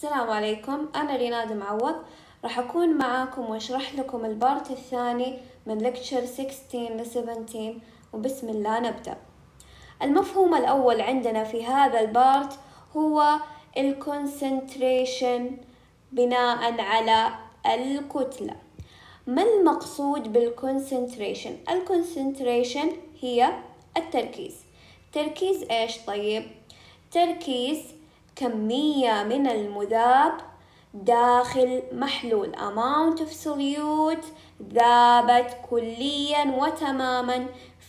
السلام عليكم. أنا ريناد معوض. راح أكون معاكم وأشرح لكم ال part الثاني من lecture 16 ل 17 وبسم الله نبدأ. المفهوم الأول عندنا في هذا ال part هو ال concentration بناء على الكتلة. ما المقصود بال concentration؟ ال concentration هي التركيز. تركيز إيش؟ طيب؟ تركيز كمية من المذاب داخل محلول. Amount of solute ذابت كليا وتماما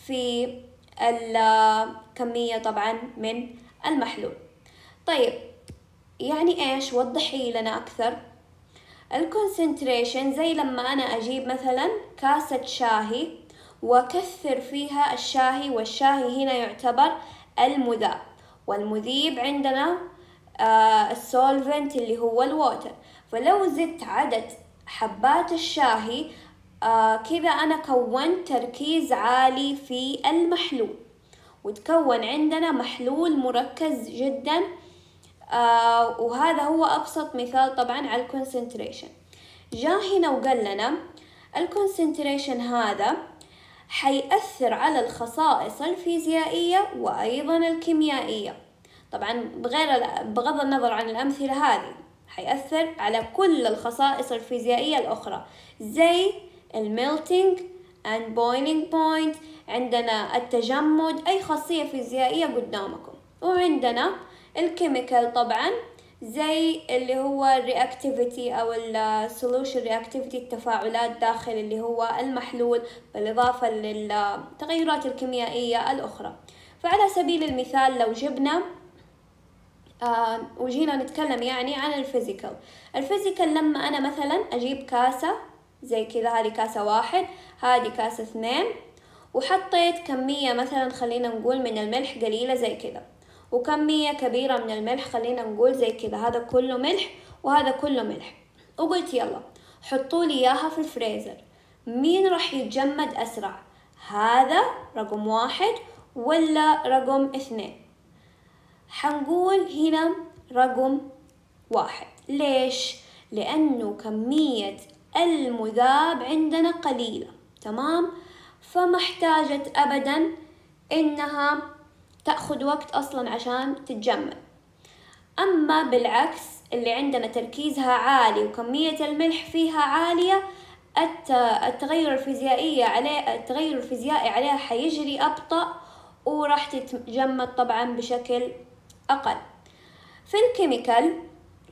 في الكمية طبعا من المحلول. طيب يعني إيش؟ وضحي لنا أكثر. الكونسنتريشن زي لما أنا أجيب مثلا كاسة شاهي وأكثر فيها الشاهي والشاهي هنا يعتبر المذاب. والمذيب عندنا ال solvent اللي هو ال water فلو زدت عدد حبات الشاهي آه كذا أنا كونت تركيز عالي في المحلول. وتكون عندنا محلول مركز جدا آه وهذا هو أبسط مثال طبعا على ال concentration جاء هنا وقال لنا ال concentration هذا حيأثر على الخصائص الفيزيائية وأيضا الكيميائية. طبعا بغير بغض النظر عن الأمثلة هذه حيأثر على كل الخصائص الفيزيائية الأخرى زي ال melting and boiling point عندنا التجمد أي خاصية فيزيائية قدامكم. وعندنا ال chemical طبعا زي اللي هو ال reactivity أو ال solution reactivity التفاعلات داخل اللي هو المحلول بالإضافة للتغيرات الكيميائية الأخرى. فعلى سبيل المثال لو جبنا آه وجينا نتكلم يعني عن ال physical. ال physical لما أنا مثلا أجيب كاسة زي كذا هذه كاسة واحد هذه كاسة اثنين وحطيت كمية مثلا خلينا نقول من الملح قليلة زي كذا وكمية كبيرة من الملح خلينا نقول زي كذا هذا كله ملح وهذا كله ملح. وقلت يلا حطوا لي إياها في الفريزر. مين راح يتجمد أسرع هذا رقم واحد ولا رقم اثنين؟ حنقول هنا رقم واحد ليش؟ لأنه كمية المذاب عندنا قليلة تمام؟ فما احتاجت أبدا إنها تأخذ وقت أصلا عشان تتجمد أما بالعكس اللي عندنا تركيزها عالي وكمية الملح فيها عالية التغير الفيزيائية عليه التغير الفيزيائي عليها حيجري أبطأ وراح تتجمد طبعا بشكل أقل. في الكيميكال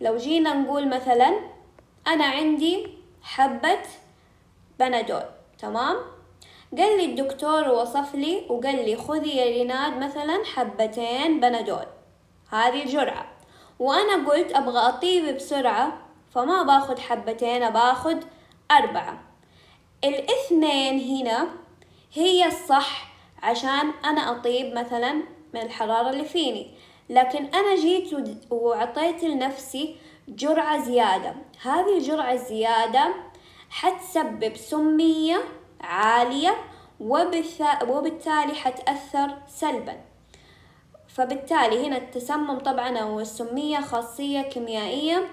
لو جينا نقول مثلا أنا عندي حبة بنادول تمام؟ قال لي الدكتور وصف لي وقال لي خذي يا ريناد مثلا حبتين بنادول. هذه الجرعة وأنا قلت أبغى أطيب بسرعة فما باخد حبتين باخد أربعة. الاثنين هنا هي الصح عشان أنا أطيب مثلا من الحرارة اللي فيني. لكن أنا جيت وعطيت لنفسي جرعة زيادة. هذه الجرعة الزيادة حتسبب سمية عالية وبالتالي حتأثر سلبا. فبالتالي هنا التسمم طبعا أو السمية خاصية كيميائية.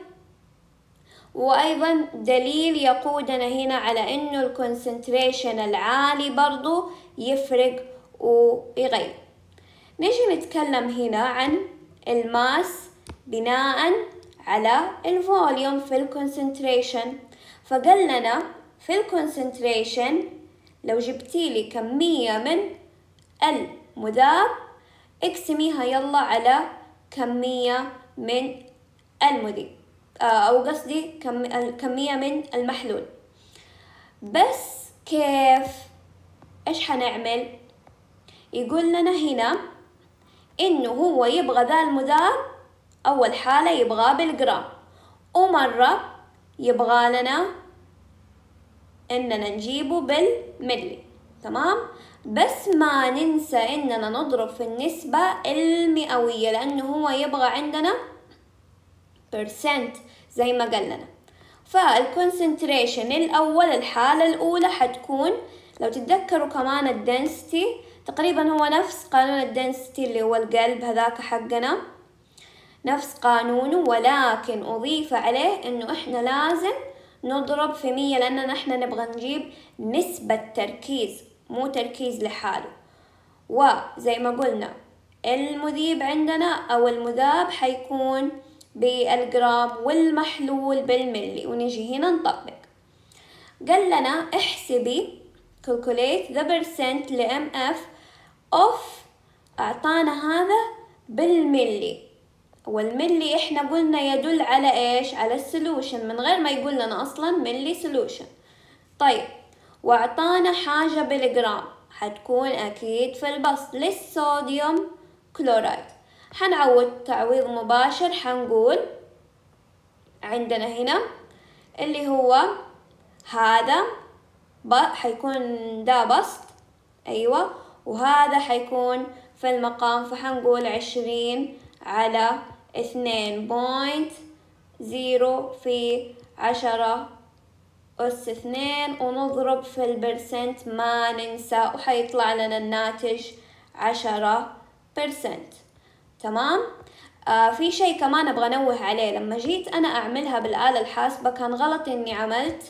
وأيضا دليل يقودنا هنا على إنه الكونسنتريشن العالي برضو يفرق ويغير. نيجي نتكلم هنا عن ال mass بناء على ال volume في ال concentration فقال لنا في ال concentration لو جبتي لي كمية من المذاب اقسميها يلا على كمية من المذيب أو قصدي كمية من المحلول. بس كيف؟ إيش حنعمل؟ يقول لنا هنا إنه هو يبغى ذا المذاب أول حالة يبغاه بالجرام. ومرة يبغى لنا إننا نجيبه بالملي. تمام؟ بس ما ننسى إننا نضرب في النسبة المئوية لأنه هو يبغى عندنا percent زي ما قال لنا. فال concentration الأول الحالة الأولى حتكون لو تتذكروا كمان ال density تقريبا هو نفس قانون ال density اللي هو القلب هذاك حقنا. نفس قانونه ولكن أضيف عليه إنه إحنا لازم نضرب في مية لأننا إحنا نبغى نجيب نسبة تركيز مو تركيز لحاله. وزي ما قلنا المذيب عندنا أو المذاب حيكون بالجرام والمحلول بالملي. ونجي هنا نطبق. قال لنا احسبي calculate the percent ل MF of أعطانا هذا بالملي. والملي إحنا قلنا يدل على إيش؟ على ال solution من غير ما يقول لنا أصلا ملي solution طيب وأعطانا حاجة بالجرام. حتكون أكيد في البسط لل sodium chloride. حنعوض تعويض مباشر. حنقول عندنا هنا اللي هو هذا حيكون ده بسط. أيوة. وهذا حيكون في المقام فحنقول عشرين على اثنين point zero في عشرة أس اثنين ونضرب في ال percent ما ننسى وحيطلع لنا الناتج عشرة percent تمام؟ آه في شيء كمان أبغى أنوه عليه. لما جيت أنا أعملها بالآلة الحاسبة كان غلط إني عملت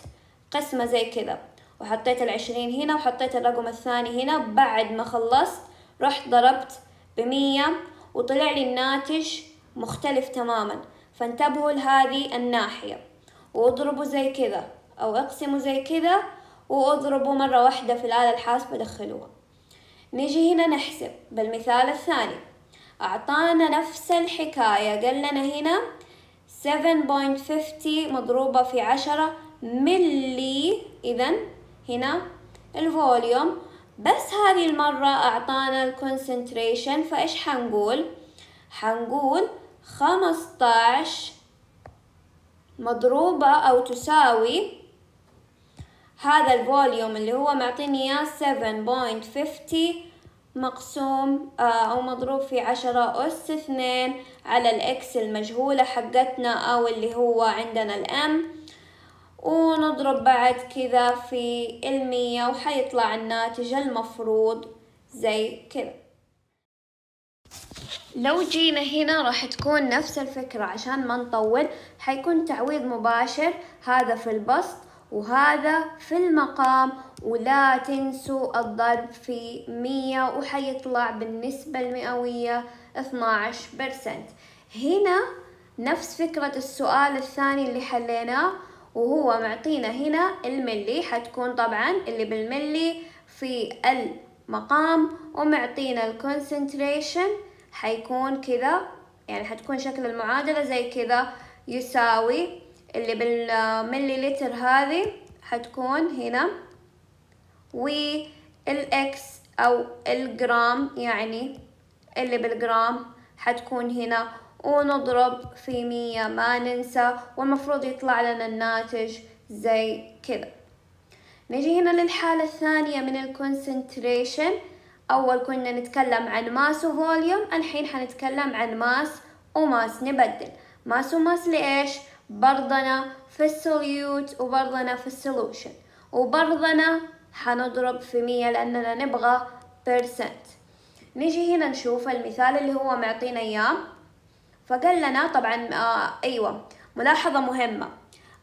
قسمة زي كذا. وحطيت العشرين هنا وحطيت الرقم الثاني هنا. بعد ما خلصت رحت ضربت بمية وطلع لي الناتج مختلف تماما. فانتبهوا لهذه الناحية. واضربوا زي كذا أو اقسموا زي كذا واضربوا مرة واحدة في الآلة الحاسبة دخلوها. نيجي هنا نحسب بالمثال الثاني. أعطانا نفس الحكاية. قال لنا هنا 7.50 مضروبة في عشرة ملي إذا هنا ال volume بس هذه المرة أعطانا ال concentration فإيش حنقول؟ حنقول خمسطعش مضروبة أو تساوي هذا الفوليوم اللي هو معطيني إياه 7.50 مقسوم أو مضروب في عشرة أس اثنين على الإكس المجهولة حقتنا أو اللي هو عندنا الأم ونضرب بعد كذا في المية وحيطلع الناتج المفروض زي كذا. لو جينا هنا راح تكون نفس الفكرة عشان ما نطول حيكون تعويض مباشر. هذا في البسط وهذا في المقام ولا تنسوا الضرب في مية وحيطلع بالنسبة المئوية 12 percent هنا نفس فكرة السؤال الثاني اللي حليناه. وهو معطينا هنا الملي حتكون طبعا اللي بالملي في المقام ومعطينا ال concentration حيكون كذا يعني حتكون شكل المعادلة زي كذا. يساوي اللي بالملي لتر هذه حتكون هنا وال X أو الجرام يعني اللي بالجرام حتكون هنا. ونضرب في مية ما ننسى والمفروض يطلع لنا الناتج زي كذا. نجي هنا للحالة الثانية من ال concentration أول كنا نتكلم عن mass و volume الحين حنتكلم عن mass و mass نبدل. mass و mass لإيش؟ برضنا في ال solute وبرضنا في ال solution وبرضنا حنضرب في مية لأننا نبغى percent نيجي هنا نشوف المثال اللي هو معطينا إياه. فقال لنا طبعا آه أيوة ملاحظة مهمة.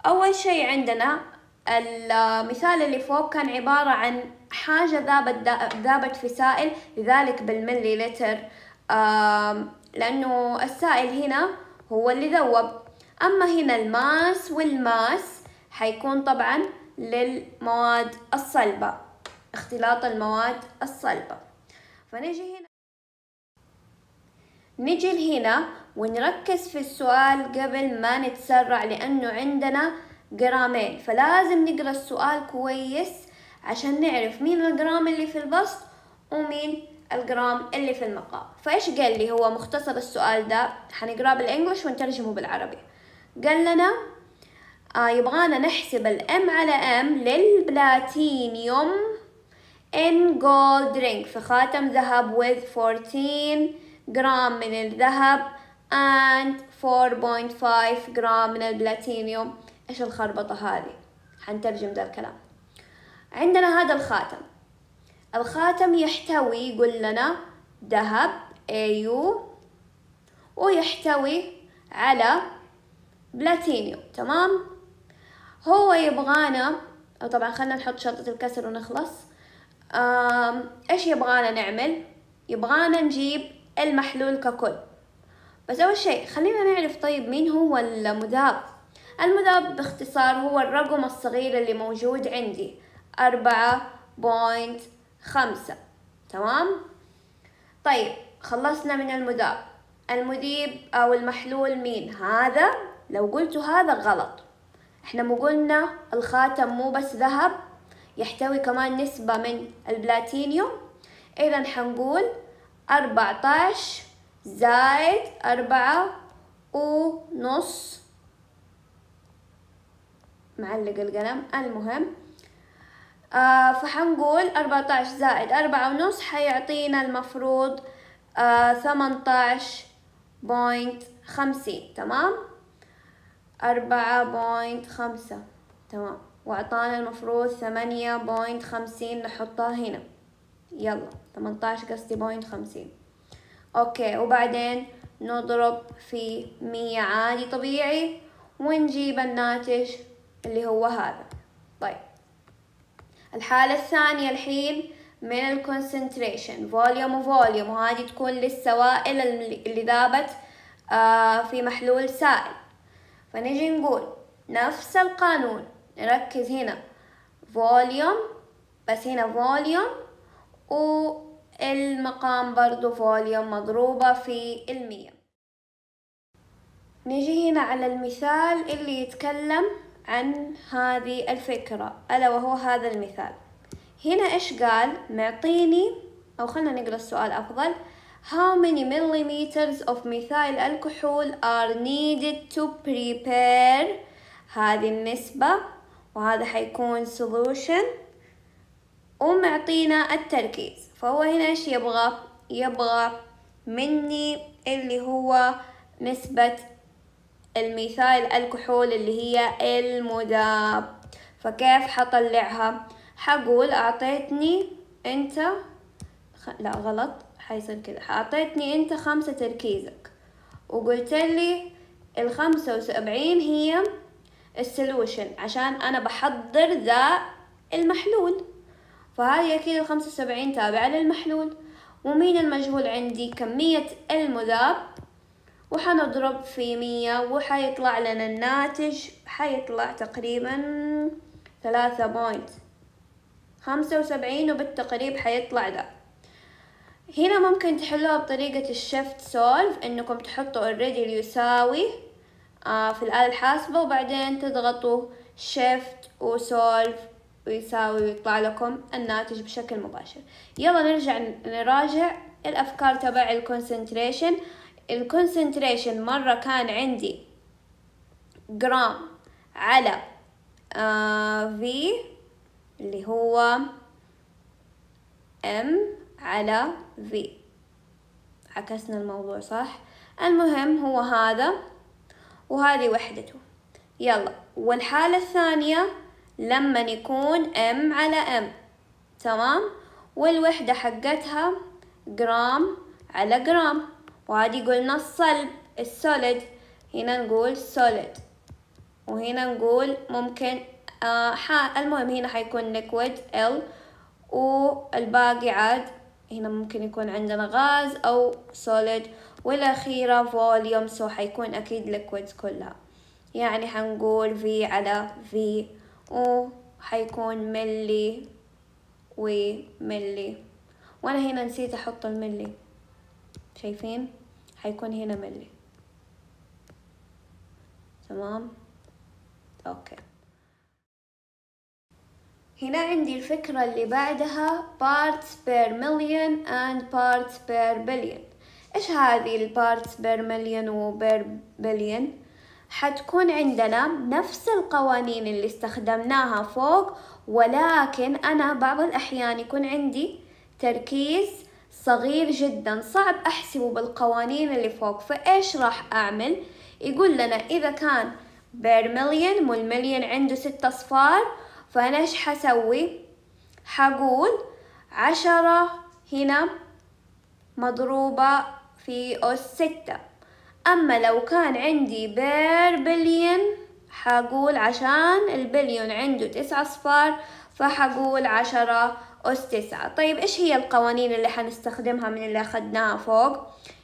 أول شيء عندنا المثال اللي فوق كان عبارة عن حاجة ذابت ذابت في سائل لذلك بالملي لتر آه لأنه السائل هنا هو اللي ذوب. أما هنا الماس والماس حيكون طبعا للمواد الصلبة اختلاط المواد الصلبة. فنجي هنا. نجي لهنا ونركز في السؤال قبل ما نتسرع لأنه عندنا جرامين. فلازم نقرأ السؤال كويس عشان نعرف مين الجرام اللي في البسط ومين الجرام اللي في المقام فإيش قال لي؟ هو مختصر السؤال ده حنقرأه بالإنجلش ونترجمه بالعربي. قال لنا آه يبغانا نحسب الإم على إم للبلاتينيوم in gold ring. في خاتم ذهب with 14 جرام من الذهب and 4.5 جرام من البلاتينيوم. إيش الخربطة هذه؟ حنترجم ذا الكلام. عندنا هذا الخاتم. الخاتم يحتوي يقول لنا ذهب AU ويحتوي على بلاتينيوم. تمام؟ هو يبغانا أو طبعا خلنا نحط شرطة الكسر ونخلص. إيش يبغانا نعمل؟ يبغانا نجيب المحلول ككل. بس أول شيء خلينا نعرف طيب مين هو المذاب. المذاب باختصار هو الرقم الصغير اللي موجود عندي أربعة بوينت خمسة. تمام؟ طيب خلصنا من المذاب. المذيب أو المحلول مين؟ هذا؟ لو قلتوا هذا غلط. إحنا مو قلنا الخاتم مو بس ذهب يحتوي كمان نسبة من البلاتينيوم. إذا حنقول أربعتاش زائد أربعة ونص معلق القلم. المهم آه فحنقول أربعتاش زائد أربعة ونص حيعطينا المفروض آه ثمنتاش بوينت خمسين. تمام؟ أربعة point خمسة. تمام. وأعطانا المفروض ثمانية point خمسين نحطها هنا. يلا ثمنتاش قصدي point خمسين. okay وبعدين نضرب في مية عادي طبيعي ونجيب الناتج اللي هو هذا. طيب. الحالة الثانية الحين من ال concentration volume و volume وهذه تكون للسوائل اللي ذابت آه في محلول سائل. فنجي نقول نفس القانون. نركز هنا. volume بس هنا volume والمقام برضو volume مضروبة في المية. نجي هنا على المثال اللي يتكلم عن هذه الفكرة ألا وهو هذا المثال. هنا إيش قال؟ معطيني أو خلنا نقرأ السؤال أفضل. How many millimeters of methyl alcohol are needed to prepare? هذه النسبة وهذا حيكون solution. ومعطينا التركيز. فهو هنا إيش يبغى؟ يبغى مني اللي هو نسبة الميثايل الكحول اللي هي المذاب فكيف حطلعها؟ حقول أعطيتني أنت خ... لا غلط حيصير كذا. أعطيتني أنت خمسة تركيزك. وقلت لي الخمسة وسبعين هي ال solution عشان أنا بحضر ذا المحلول. فهذه أكيد الخمسة وسبعين تابعة للمحلول. ومين المجهول عندي؟ كمية المذاب. وحنضرب في مية وحيطلع لنا الناتج. حيطلع تقريبا ثلاثة point خمسة وسبعين وبالتقريب حيطلع ذا هنا ممكن تحلوها بطريقة ال shift solve إنكم تحطوا already يساوي آه في الآلة الحاسبة وبعدين تضغطوا shift و solve ويساوي ويطلع لكم الناتج بشكل مباشر. يلا نرجع نراجع الأفكار تبع ال concentration ال concentration مرة كان عندي جرام على آه في اللي هو m على v عكسنا الموضوع صح؟ المهم هو هذا وهذه وحدته. يلا والحالة الثانية لما يكون m على m تمام؟ والوحدة حقتها جرام على جرام وهذه قلنا الصلب ال solid هنا نقول solid وهنا نقول ممكن آه المهم هنا حيكون liquid ال والباقي عاد هنا ممكن يكون عندنا غاز أو solid والأخيرة volume so حيكون أكيد liquids كلها. يعني حنقول v على v وحيكون ملي وملي. وأنا هنا نسيت أحط الملي. شايفين؟ حيكون هنا ملي. تمام؟ okay. هنا عندي الفكرة اللي بعدها parts per million and parts per billion. إيش هذه ال parts per million و per billion حتكون عندنا نفس القوانين اللي استخدمناها فوق ولكن أنا بعض الأحيان يكون عندي تركيز صغير جدا. صعب أحسبه بالقوانين اللي فوق فإيش راح أعمل؟ يقول لنا إذا كان per million والمليون عنده ستة أصفار فأنا إيش حسوي؟ حقول عشرة هنا مضروبة في أس ستة. أما لو كان عندي per billion حقول عشان البليون عنده تسعة صفار فحقول عشرة أس تسعة. طيب إيش هي القوانين اللي حنستخدمها من اللي أخدناها فوق؟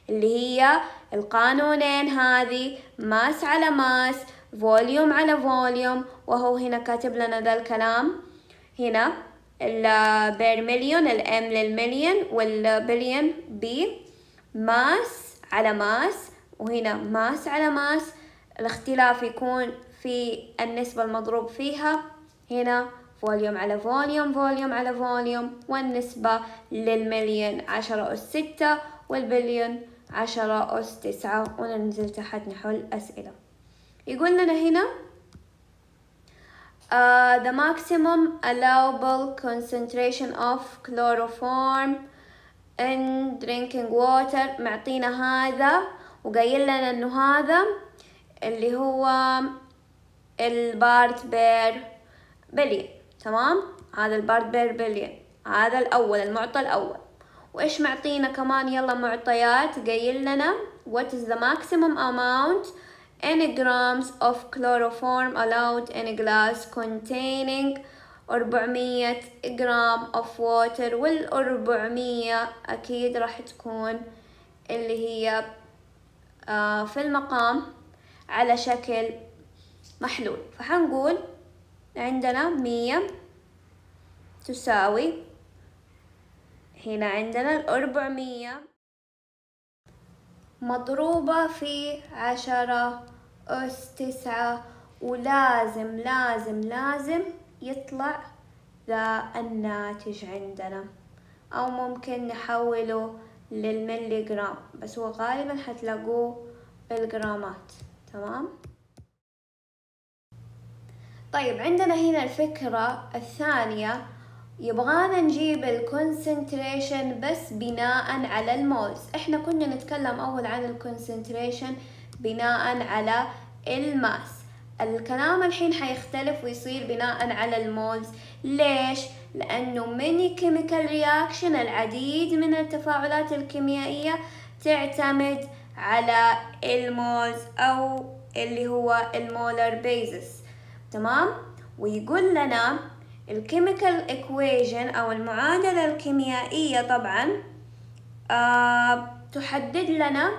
اللي هي القانونين هذه mass على mass volume على volume. وهو هنا كاتب لنا ذا الكلام. هنا ال per million ال m للمليون والبليون b mass على mass وهنا mass على mass الاختلاف يكون في النسبة المضروب فيها هنا volume على volume volume على volume والنسبة للمليون عشرة أس ستة والبليون عشرة أس تسعة. وننزل تحت نحل أسئلة يقول لنا هنا uh, the maximum allowable concentration of chloroform in drinking water معطينا هذا. وقايل لنا إنه هذا اللي هو ال part per billion تمام؟ هذا ال part per billion هذا الأول المعطى الأول. وإيش معطينا كمان؟ يلا معطيات. قايل لنا what is the maximum amount in grams of chloroform allowed in a glass containing 400 جرام of water. والأربعمية أكيد راح تكون اللي هي في المقام على شكل محلول. فحنقول عندنا مية تساوي هنا عندنا الأربعمية مضروبة في عشرة أس تسعة ولازم لازم لازم يطلع ذا الناتج عندنا. أو ممكن نحوله للملي جرام بس هو غالبا حتلاقوه بالجرامات تمام؟ طيب عندنا هنا الفكرة الثانية. يبغانا نجيب ال concentration بس بناء على ال moles إحنا كنا نتكلم أول عن ال concentration بناء على ال mass. الكلام الحين حيختلف ويصير بناء على ال moles ليش؟ لأنه many chemical reaction العديد من التفاعلات الكيميائية تعتمد على ال moles أو اللي هو ال molar basis تمام؟ ويقول لنا ال chemical equation أو المعادلة الكيميائية طبعا آه تحدد لنا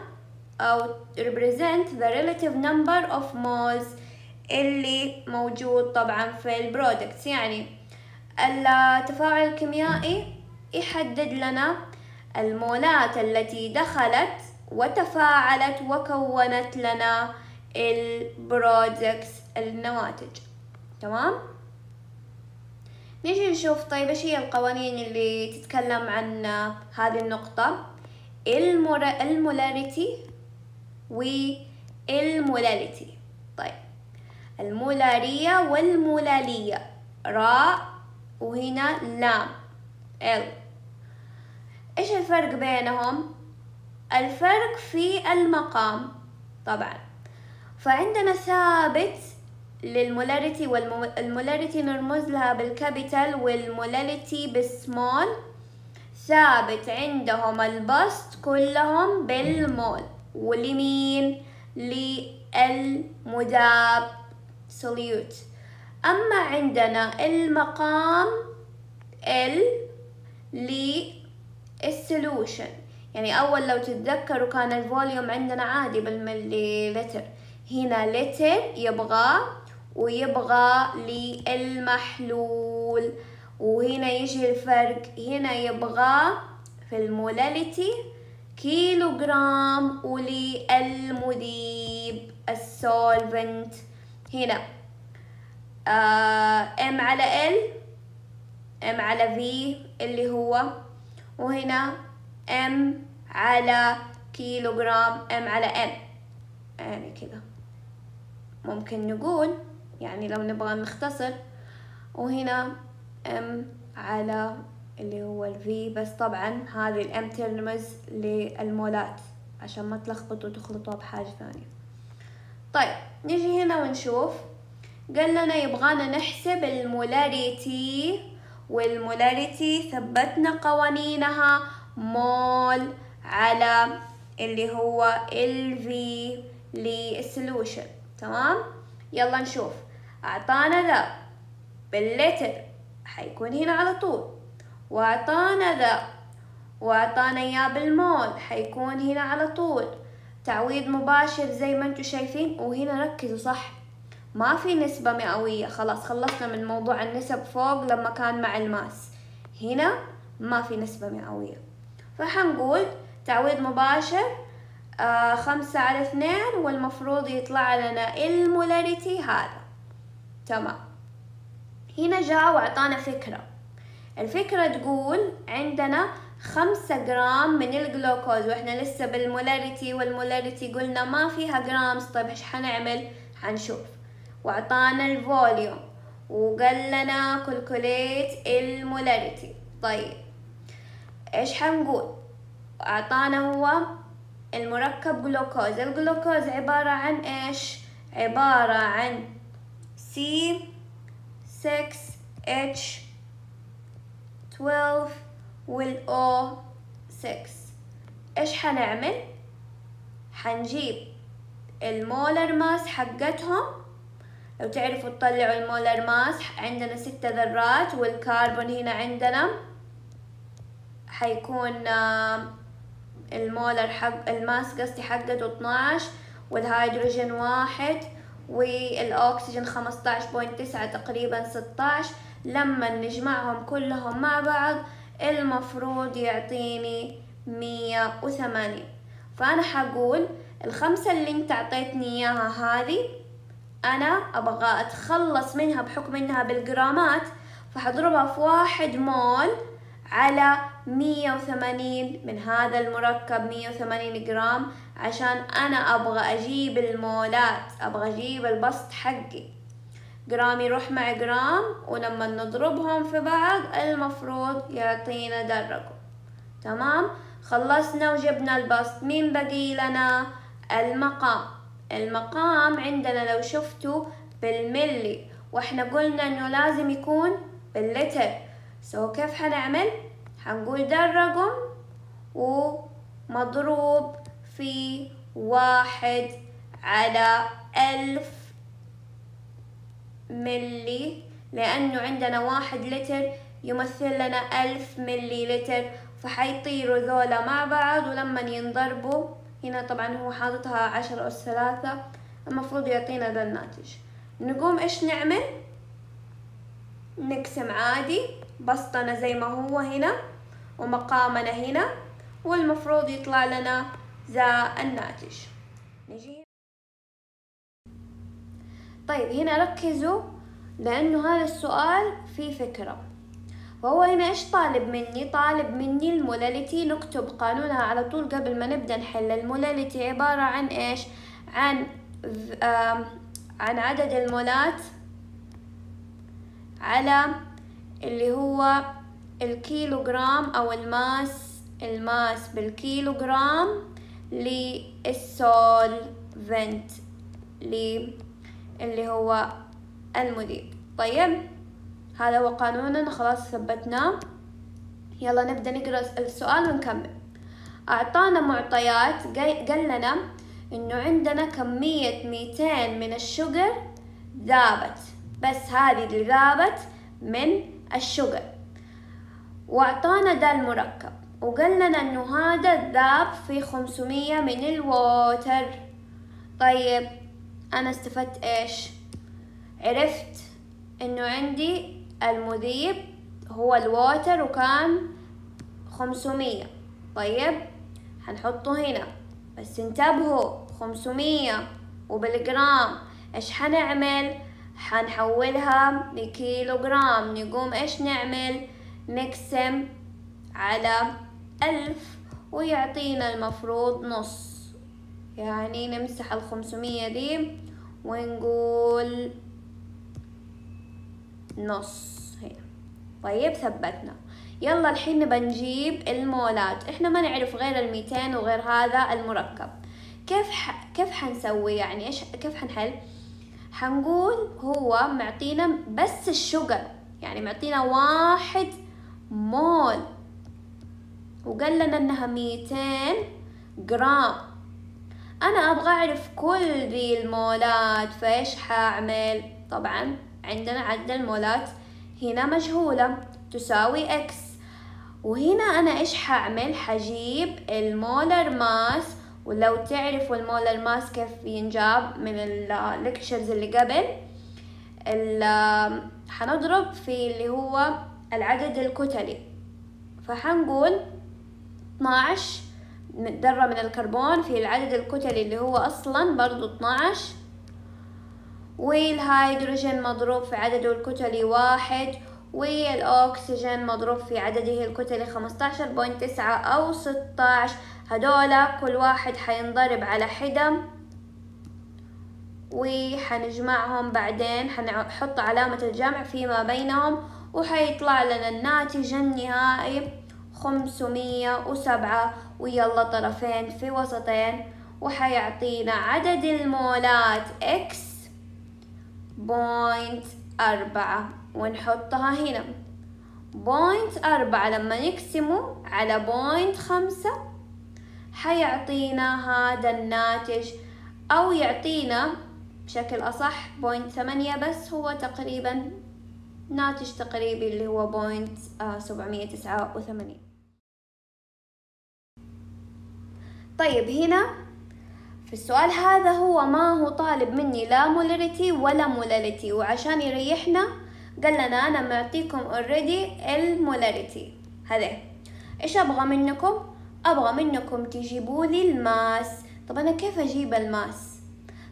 أو represent the relative number of moles اللي موجود طبعا في ال products يعني التفاعل الكيميائي يحدد لنا المولات التي دخلت وتفاعلت وكونت لنا ال products النواتج. تمام؟ نيجي نشوف طيب إيش هي القوانين اللي تتكلم عن هذه النقطة؟ المر... المولاريتي والمولاليتي طيب. المولارية والمولالية. راء وهنا لام. ال. إيش الفرق بينهم؟ الفرق في المقام طبعا. فعندنا ثابت لل molarity وال molarity نرمز لها بال capital وال molality بال small. ثابت عندهم البسط كلهم بالمول. ولمين؟ للمذاب solute أما عندنا المقام L لل solution يعني أول لو تتذكروا كان ال volume عندنا عادي بالملي لتر هنا لتر يبغى ويبغى للمحلول. وهنا يجي الفرق. هنا يبغى في ال molality كيلو جرام وللمذيب ال solvent هنا. M على L M على V اللي هو. وهنا M على كيلو جرام M على N يعني كذا ممكن نقول يعني لو نبغى نختصر. وهنا M على اللي هو ال V بس طبعا هذه ال M ترمز للمولات عشان ما تلخبطوا وتخلطوها بحاجة ثانية. طيب نجي هنا ونشوف. قال لنا يبغانا نحسب ال molarity وال molarity ثبتنا قوانينها مول على اللي هو ال V لل solution تمام؟ يلا نشوف. أعطانا ذا باللتر حيكون هنا على طول. وأعطانا ذا وأعطانا إياه بالمول. حيكون هنا على طول. تعويض مباشر زي ما أنتم شايفين. وهنا ركزوا صح؟ ما في نسبة مئوية. خلاص خلصنا من موضوع النسب فوق لما كان مع ال mass. هنا ما في نسبة مئوية. فحنقول تعويض مباشر آه خمسة على اثنين والمفروض يطلع لنا ال molarity هذا. تمام. هنا جاء وأعطانا فكرة. الفكرة تقول عندنا خمسة جرام من الجلوكوز وإحنا لسه بال molarity وال molarity قلنا ما فيها grams. طيب إيش حنعمل؟ حنشوف. وأعطانا ال volume وقال لنا كالكوليت المولاريتي. طيب إيش حنقول؟ أعطانا هو المركب جلوكوز. الجلوكوز عبارة عن إيش؟ عبارة عن C 6 H 12 والO 6 إيش حنعمل؟ حنجيب ال molar mass حقتهم. لو تعرفوا تطلعوا ال molar mass عندنا ستة ذرات والكربون هنا عندنا. حيكون ال molar حق ال mass قصدي حقته 12 والهيدروجين واحد والأكسجين 15.9 تقريبا 16 لما نجمعهم كلهم مع بعض المفروض يعطيني 180 فأنا حقول الخمسة اللي انت أعطيتني إياها هذه أنا أبغى أتخلص منها بحكم إنها بالجرامات فحضربها في واحد مول على مية وثمانين من هذا المركب مية وثمانين جرام عشان أنا أبغى أجيب المولات أبغى أجيب البسط حقي. جرام يروح مع جرام ولما نضربهم في بعض المفروض يعطينا ده الرقم تمام؟ خلصنا وجبنا البسط. مين بقي لنا؟ المقام. المقام عندنا لو شفتوا بالملي. وإحنا قلنا إنه لازم يكون باللتر. سو كيف حنعمل؟ حنقول ده الرقم ومضروب في واحد على ألف. ملي لأنه عندنا واحد لتر يمثل لنا ألف ملي لتر. فحيطيروا ذولا مع بعض ولما ينضربوا هنا طبعا هو حاططها عشرة أس ثلاثة المفروض يعطينا ذا الناتج. نقوم إيش نعمل؟ نقسم عادي بسطنا زي ما هو هنا ومقامنا هنا والمفروض يطلع لنا ذا الناتج. نجي طيب هنا ركزوا لأنه هذا السؤال فيه فكرة وهو هنا إيش طالب مني؟ طالب مني ال molality نكتب قانونها على طول قبل ما نبدأ نحل ال molality عبارة عن إيش؟ عن عن عدد المولات على اللي هو الكيلوغرام أو ال mass ال mass بالكيلوغرام للسولفنت اللي هو المذيب طيب هذا هو قانوننا خلاص ثبتناه يلا نبدأ نقرأ السؤال ونكمل. أعطانا معطيات قال لنا إنه عندنا كمية ميتين من الشجر ذابت. بس هذه اللي ذابت من الشجر وأعطانا ده المركب وقال لنا إنه هذا ذاب في خمسمية من ال water. طيب أنا استفدت إيش؟ عرفت إنه عندي المذيب هو ال water وكان خمسمية. طيب حنحطه هنا. بس انتبهوا خمسمية وبالجرام. إيش حنعمل؟ حنحولها لكيلوغرام. نقوم إيش نعمل؟ نقسم على ألف ويعطينا المفروض نص. يعني نمسح الخمسمية دي ونقول نص هنا طيب ثبتنا. يلا الحين نبى نجيب المولات. إحنا ما نعرف غير الميتين وغير هذا المركب. كيف ح... كيف حنسوي يعني؟ إيش كيف حنحل؟ حنقول هو معطينا بس ال sugar يعني معطينا واحد مول. وقال لنا إنها ميتين جرام. أنا أبغى أعرف كل ذي المولات فإيش حأعمل؟ طبعا عندنا عدد المولات هنا مجهولة تساوي x وهنا أنا إيش حأعمل؟ حجيب ال molar mass. ولو تعرفوا ال molar mass كيف ينجاب من ال lectures اللي قبل حنضرب في اللي هو العدد الكتلي. فحنقول 12 ذرة من الكربون في العدد الكتلي اللي هو أصلا برضو 12 والهيدروجين مضروب في عدده الكتلي واحد والأكسجين مضروب في عدده الكتلي خمستاشر point تسعة أو ستاش هدولا كل واحد حينضرب على حدة وحنجمعهم بعدين حنحط علامة الجمع فيما بينهم وحيطلع لنا الناتج النهائي خمسمية وسبعة. ويلا طرفين في وسطين وحيعطينا عدد المولات x point أربعة. ونحطها هنا. point أربعة لما نقسمه على point خمسة حيعطينا هذا الناتج أو يعطينا بشكل أصح point ثمانية بس هو تقريبا ناتج تقريبي اللي هو point آه، سبعمية تسعة وثمانين. طيب هنا في السؤال هذا هو ما هو طالب مني؟ لا molarity ولا molality وعشان يريحنا قال لنا أنا معطيكم already ال molarity هذا. إيش أبغى منكم؟ أبغى منكم تجيبوا لي ال mass. طب أنا كيف أجيب ال mass؟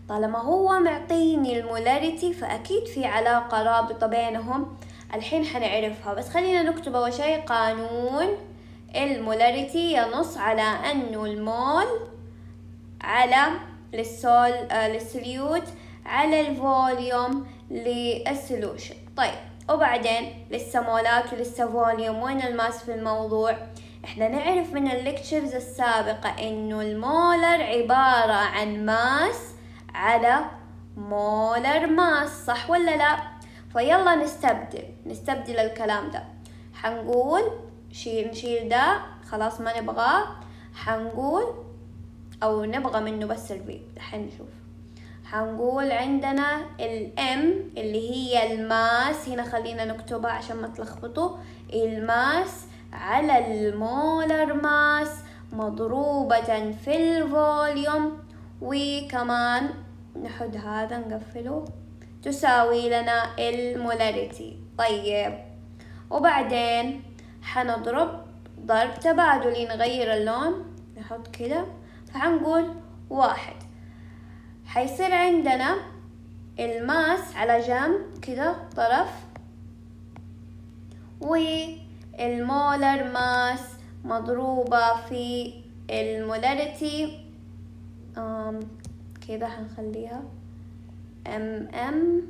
طالما هو معطيني ال molarity فأكيد في علاقة رابطة بينهم. الحين حنعرفها بس خلينا نكتب أول شيء قانون. ال molarity ينص على أنه المول على لل sol آه لل solute على ال volume لل solution طيب وبعدين لسه مولات ولسه volume وين ال mass في الموضوع؟ إحنا نعرف من ال lectures السابقة إنه المول عبارة عن mass على molar mass صح ولا لا؟ فيلا نستبدل نستبدل الكلام ده. حنقول شيل نشيل ده خلاص ما نبغاه حنقول أو نبغى منه بس ال V الحين نشوف. حنقول عندنا ال M اللي هي ال mass هنا خلينا نكتبها عشان ما تلخبطوا. ال mass على ال molar mass مضروبة في ال volume. وكمان نحط هذا نقفله. تساوي لنا ال molarity. طيب. وبعدين حنضرب ضرب تبادلي نغير اللون نحط كده فحنقول واحد. حيصير عندنا ال mass على جنب كده طرف. وال molar mass مضروبة في ال molarity كده حنخليها. ام ام.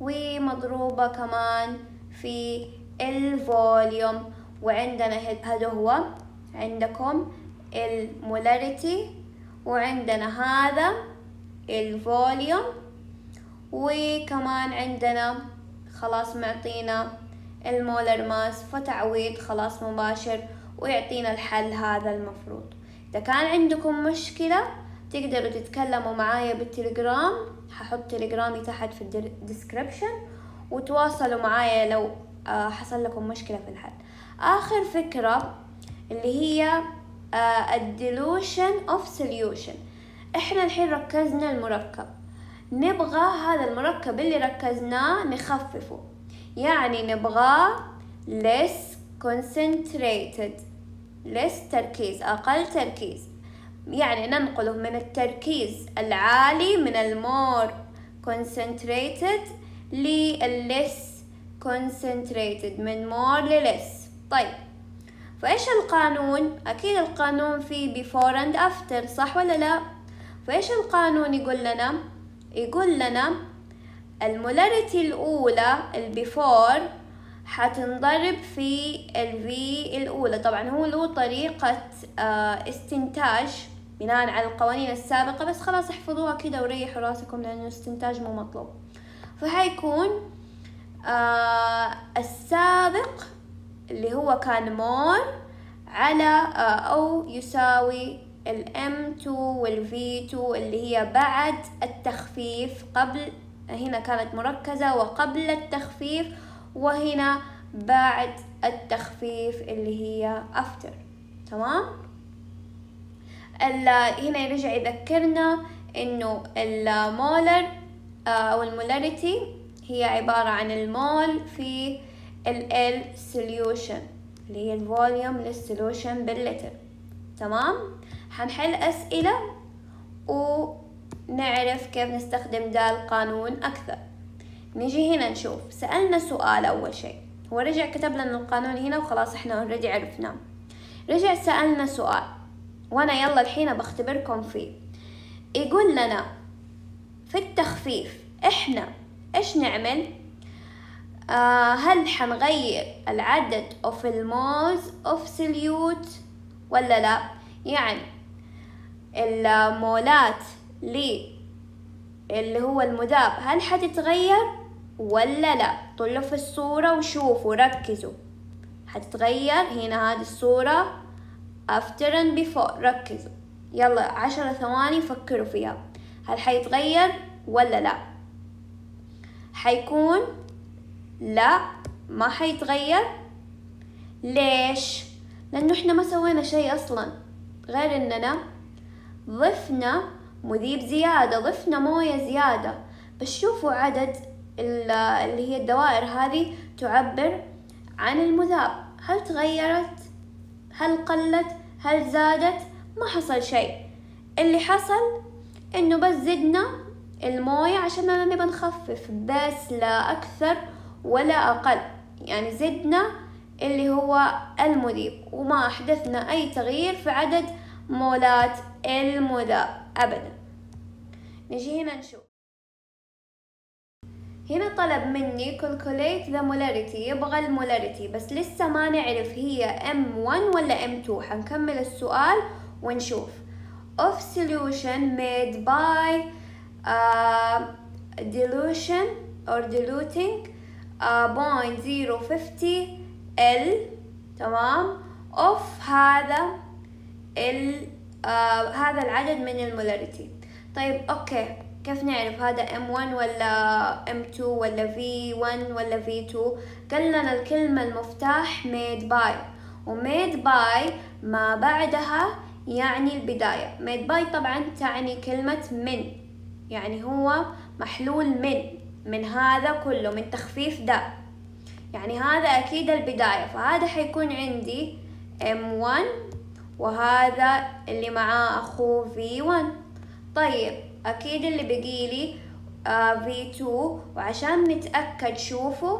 ومضروبة كمان في ال volume. وعندنا هذا هو عندكم ال molarity وعندنا هذا ال volume وكمان عندنا خلاص معطينا ال molar mass فتعويض خلاص مباشر ويعطينا الحل هذا المفروض. إذا كان عندكم مشكلة تقدروا تتكلموا معايا بالتليجرام. ححط تليجرامي تحت في ال description وتواصلوا معايا لو حصل لكم مشكلة في الحل آخر فكرة اللي هي ال dilution of solution إحنا الحين ركزنا المركب. نبغى هذا المركب اللي ركزناه نخففه. يعني نبغاه less concentrated less تركيز أقل تركيز. يعني ننقله من التركيز العالي من ال more concentrated لل less concentrated من more less طيب فإيش القانون؟ أكيد القانون فيه before and after صح ولا لا؟ فإيش القانون يقول لنا؟ يقول لنا ال molarity الأولى ال before حتنضرب في ال V الأولى طبعا هو له طريقة آه، استنتاج بناء على القوانين السابقة بس خلاص احفظوها كده وريحوا راسكم لأنه استنتاج مو مطلوب فحيكون آه السابق اللي هو كان مور على آه أو يساوي ال M2 وال V2 اللي هي بعد التخفيف قبل هنا كانت مركزة وقبل التخفيف وهنا بعد التخفيف اللي هي after. تمام؟ هنا يرجع يذكرنا إنه ال molar أو ال molarity هي عبارة عن المول في ال L solution اللي هي ال volume لل solution باللتر. تمام؟ حنحل أسئلة ونعرف كيف نستخدم دا القانون أكثر. نجي هنا نشوف. سألنا سؤال أول شيء. هو رجع كتب لنا القانون هنا وخلاص إحنا اوريدي عرفناه. رجع سألنا سؤال. وأنا يلا الحين بختبركم فيه. يقول لنا في التخفيف إحنا إيش نعمل؟ آه هل حنغير العدد of المولز of solute ولا لا؟ يعني المولات لي اللي هو المذاب هل حتتغير ولا لا؟ طلعوا في الصورة وشوفوا ركزوا. حتتغير؟ هنا هذه الصورة after and before ركزوا. يلا عشرة ثواني فكروا فيها. هل حيتغير ولا لا؟ حيكون لا ما حيتغير. ليش؟ لأنه إحنا ما سوينا شيء أصلا غير إننا ضفنا مذيب زيادة ضفنا موية زيادة. بس شوفوا عدد اللي هي الدوائر هذه تعبر عن المذاب. هل تغيرت؟ هل قلت؟ هل زادت؟ ما حصل شيء. اللي حصل إنه بس زدنا الموية عشان نبى نخفف بس لا أكثر ولا أقل. يعني زدنا اللي هو المذيب وما أحدثنا أي تغيير في عدد مولات المذاب ابدا. نجي هنا نشوف. هنا طلب مني calculate the molarity يبغى المولاريتي بس لسه ما نعرف هي M1 ولا M2 حنكمل السؤال ونشوف. Of solution made by uh, dilution or diluting uh, point zero fifty L تمام؟ of هذا ال uh, هذا العدد من المولاريتي. طيب أوكي. كيف نعرف هذا M1 ولا M2 ولا V1 ولا V2 قال لنا الكلمة المفتاح made by. و made by ما بعدها يعني البداية. made by طبعا تعني كلمة من. يعني هو محلول من من هذا كله من تخفيف ده. يعني هذا أكيد البداية. فهذا حيكون عندي M1 وهذا اللي معاه أخوه V1 طيب أكيد اللي بقيلي آه V2 وعشان نتأكد شوفوا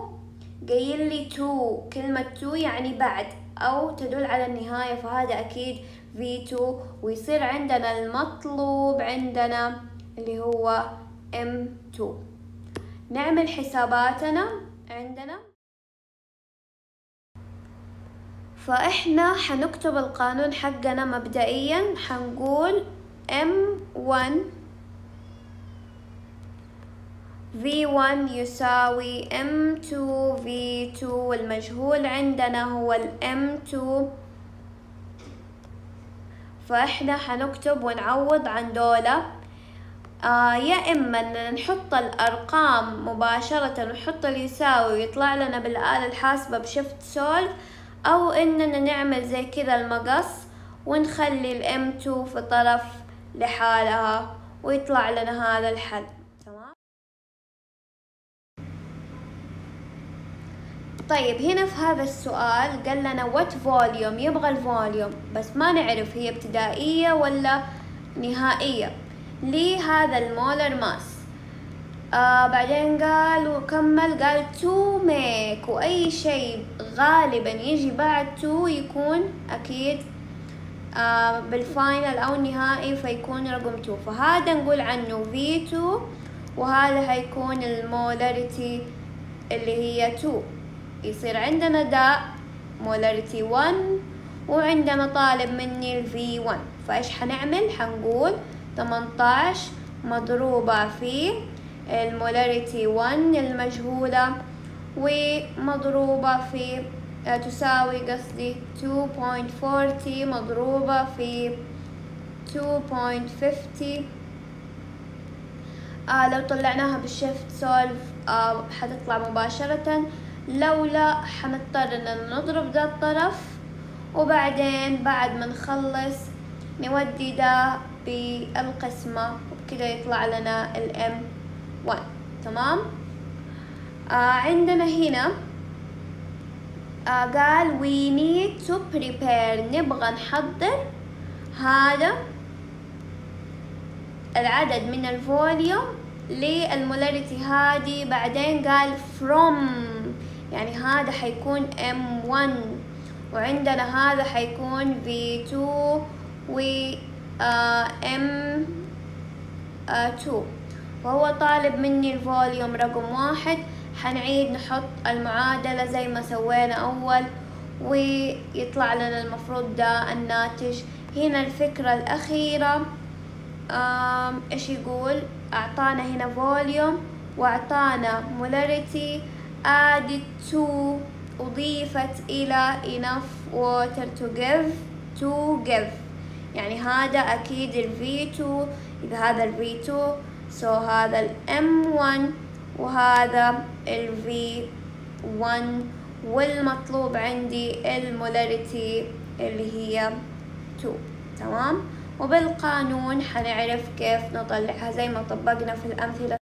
قايل لي 2 كلمة 2 يعني بعد أو تدل على النهاية. فهذا أكيد V2 ويصير عندنا المطلوب عندنا اللي هو M2 نعمل حساباتنا عندنا. فإحنا حنكتب القانون حقنا مبدئيا. حنقول M1 V1 يساوي M2 V2 والمجهول عندنا هو ال M2 فإحنا حنكتب ونعوض عن دولة آه يا إما نحط الأرقام مباشرة ونحط اللي يساوي ويطلع لنا بالآلة الحاسبة ب shift solve أو إننا نعمل زي كذا المقص ونخلي ال M 2 في طرف لحالها ويطلع لنا هذا الحل تمام؟ طيب هنا في هذا السؤال قال لنا what volume يبغى ال volume بس ما نعرف هي ابتدائية ولا نهائية. لهذا ال molar mass. آه بعدين قال وكمل قال to make وأي شيء غالبا يجي بعد to يكون أكيد آه بال final أو النهائي فيكون رقم two. فهذا نقول عنه V two وهذا حيكون ال molarity اللي هي two. يصير عندنا دا molarity 1 وعندنا طالب مني الفي 1 فإيش حنعمل؟ حنقول 18 مضروبة في المولاريتي 1 المجهولة ومضروبة في تساوي قصدي 2.40 مضروبة في 2.50 آه لو طلعناها بالشيفت سولف آه حتطلع مباشرة. لو لا حنضطر اننا نضرب ذا الطرف وبعدين بعد ما نخلص نودي ده بالقسمة وبكده يطلع لنا ال M 1 تمام؟ آه عندنا هنا آه قال we need to prepare. نبغى نحضر هذا العدد من ال volume للمولاريتي هذه. بعدين قال from يعني هذا حيكون M1 وعندنا هذا حيكون V2 و آه M2 وهو طالب مني الفوليوم رقم واحد. حنعيد نحط المعادلة زي ما سوينا أول ويطلع لنا المفروض ده الناتج. هنا الفكرة الأخيرة إيش يقول؟ أعطانا هنا فوليوم وأعطانا molarity added to أضيفت إلى enough water to give to give. يعني هذا أكيد ال V2 إذا هذا ال V2 so هذا ال M1 وهذا ال V1 والمطلوب عندي المولاريتي اللي هي 2 تمام؟ وبالقانون حنعرف كيف نطلعها زي ما طبقنا في الأمثلة.